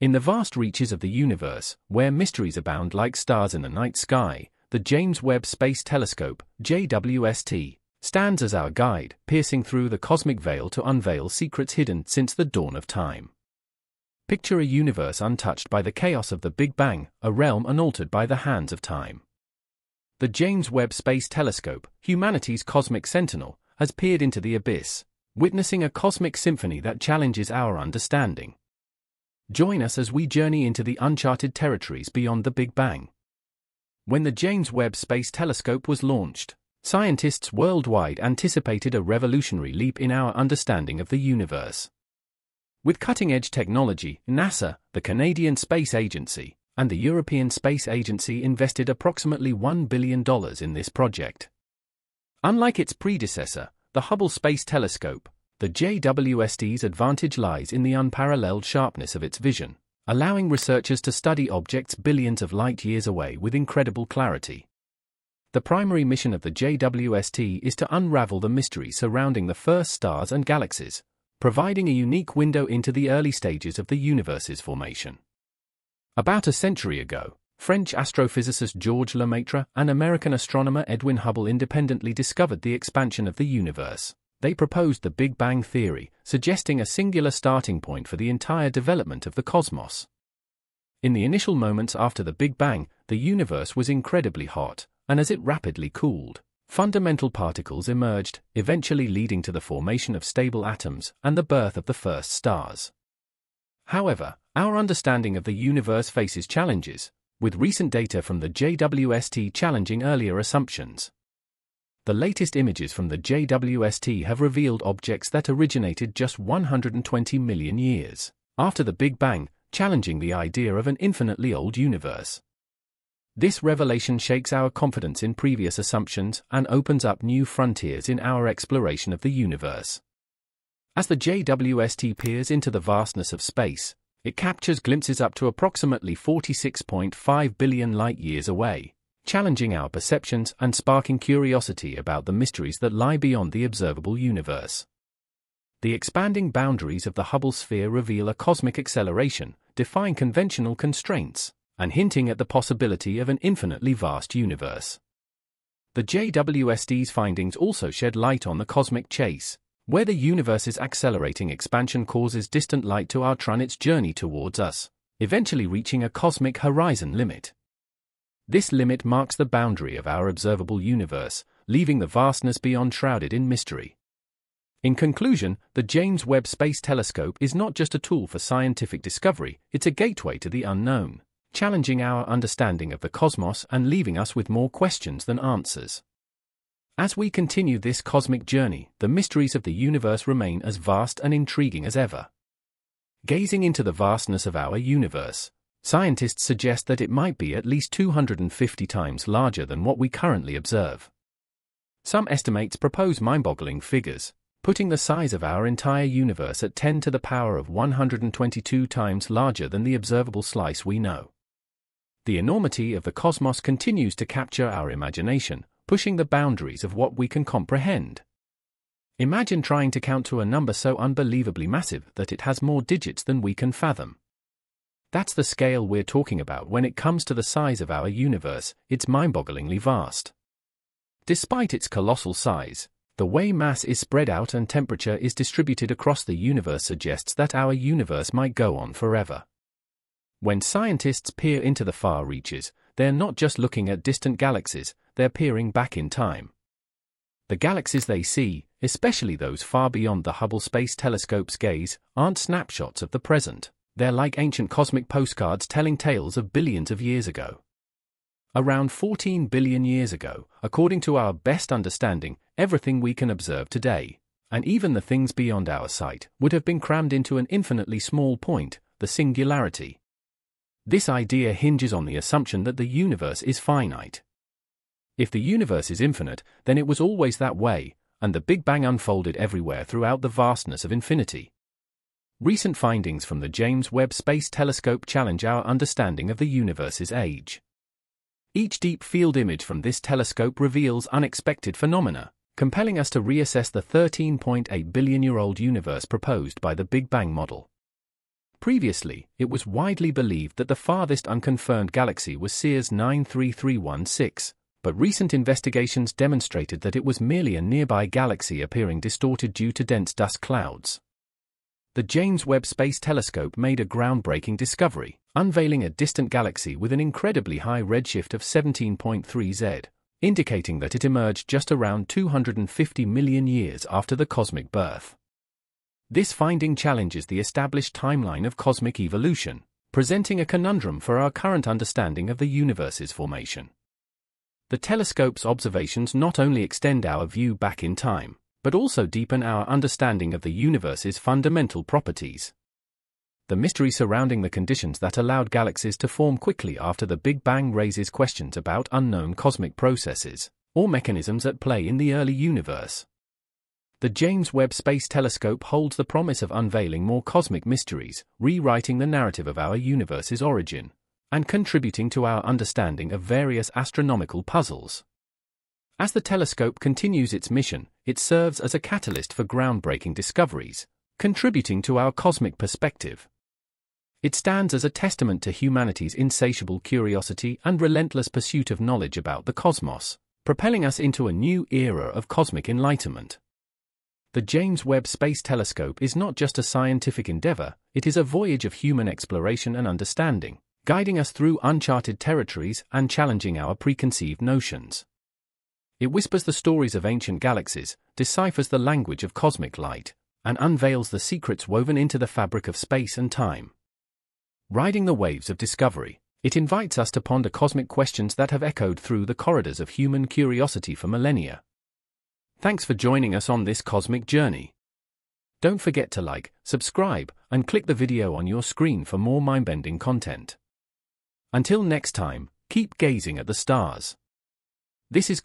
In the vast reaches of the universe, where mysteries abound like stars in the night sky, the James Webb Space Telescope, JWST, stands as our guide, piercing through the cosmic veil to unveil secrets hidden since the dawn of time. Picture a universe untouched by the chaos of the Big Bang, a realm unaltered by the hands of time. The James Webb Space Telescope, humanity's cosmic sentinel, has peered into the abyss, witnessing a cosmic symphony that challenges our understanding. Join us as we journey into the uncharted territories beyond the Big Bang. When the James Webb Space Telescope was launched, scientists worldwide anticipated a revolutionary leap in our understanding of the universe. With cutting edge technology, NASA, the Canadian Space Agency, and the European Space Agency invested approximately $1 billion in this project. Unlike its predecessor, the Hubble Space Telescope, the JWST's advantage lies in the unparalleled sharpness of its vision, allowing researchers to study objects billions of light years away with incredible clarity. The primary mission of the JWST is to unravel the mystery surrounding the first stars and galaxies, providing a unique window into the early stages of the universe's formation. About a century ago, French astrophysicist Georges Lemaitre and American astronomer Edwin Hubble independently discovered the expansion of the universe they proposed the Big Bang Theory, suggesting a singular starting point for the entire development of the cosmos. In the initial moments after the Big Bang, the universe was incredibly hot, and as it rapidly cooled, fundamental particles emerged, eventually leading to the formation of stable atoms and the birth of the first stars. However, our understanding of the universe faces challenges, with recent data from the JWST challenging earlier assumptions. The latest images from the JWST have revealed objects that originated just 120 million years after the Big Bang, challenging the idea of an infinitely old universe. This revelation shakes our confidence in previous assumptions and opens up new frontiers in our exploration of the universe. As the JWST peers into the vastness of space, it captures glimpses up to approximately 46.5 billion light years away, challenging our perceptions and sparking curiosity about the mysteries that lie beyond the observable universe. The expanding boundaries of the Hubble sphere reveal a cosmic acceleration, defying conventional constraints, and hinting at the possibility of an infinitely vast universe. The JWST's findings also shed light on the cosmic chase, where the universe's accelerating expansion causes distant light to outrun its journey towards us, eventually reaching a cosmic horizon limit. This limit marks the boundary of our observable universe, leaving the vastness beyond shrouded in mystery. In conclusion, the James Webb Space Telescope is not just a tool for scientific discovery, it's a gateway to the unknown, challenging our understanding of the cosmos and leaving us with more questions than answers. As we continue this cosmic journey, the mysteries of the universe remain as vast and intriguing as ever. Gazing into the vastness of our universe, Scientists suggest that it might be at least 250 times larger than what we currently observe. Some estimates propose mind-boggling figures, putting the size of our entire universe at 10 to the power of 122 times larger than the observable slice we know. The enormity of the cosmos continues to capture our imagination, pushing the boundaries of what we can comprehend. Imagine trying to count to a number so unbelievably massive that it has more digits than we can fathom. That's the scale we're talking about when it comes to the size of our universe, it's mind-bogglingly vast. Despite its colossal size, the way mass is spread out and temperature is distributed across the universe suggests that our universe might go on forever. When scientists peer into the far reaches, they're not just looking at distant galaxies, they're peering back in time. The galaxies they see, especially those far beyond the Hubble Space Telescope's gaze, aren't snapshots of the present. They're like ancient cosmic postcards telling tales of billions of years ago. Around 14 billion years ago, according to our best understanding, everything we can observe today, and even the things beyond our sight, would have been crammed into an infinitely small point, the singularity. This idea hinges on the assumption that the universe is finite. If the universe is infinite, then it was always that way, and the Big Bang unfolded everywhere throughout the vastness of infinity. Recent findings from the James Webb Space Telescope challenge our understanding of the universe's age. Each deep field image from this telescope reveals unexpected phenomena, compelling us to reassess the 13.8 billion year old universe proposed by the Big Bang model. Previously, it was widely believed that the farthest unconfirmed galaxy was CEERS 93316, but recent investigations demonstrated that it was merely a nearby galaxy appearing distorted due to dense dust clouds. The James Webb Space Telescope made a groundbreaking discovery, unveiling a distant galaxy with an incredibly high redshift of 17.3 Z, indicating that it emerged just around 250 million years after the cosmic birth. This finding challenges the established timeline of cosmic evolution, presenting a conundrum for our current understanding of the universe's formation. The telescope's observations not only extend our view back in time, but also deepen our understanding of the universe's fundamental properties. The mystery surrounding the conditions that allowed galaxies to form quickly after the Big Bang raises questions about unknown cosmic processes, or mechanisms at play in the early universe. The James Webb Space Telescope holds the promise of unveiling more cosmic mysteries, rewriting the narrative of our universe's origin, and contributing to our understanding of various astronomical puzzles. As the telescope continues its mission, it serves as a catalyst for groundbreaking discoveries, contributing to our cosmic perspective. It stands as a testament to humanity's insatiable curiosity and relentless pursuit of knowledge about the cosmos, propelling us into a new era of cosmic enlightenment. The James Webb Space Telescope is not just a scientific endeavor, it is a voyage of human exploration and understanding, guiding us through uncharted territories and challenging our preconceived notions. It whispers the stories of ancient galaxies, deciphers the language of cosmic light, and unveils the secrets woven into the fabric of space and time. Riding the waves of discovery, it invites us to ponder cosmic questions that have echoed through the corridors of human curiosity for millennia. Thanks for joining us on this cosmic journey. Don't forget to like, subscribe, and click the video on your screen for more mind-bending content. Until next time, keep gazing at the stars. This is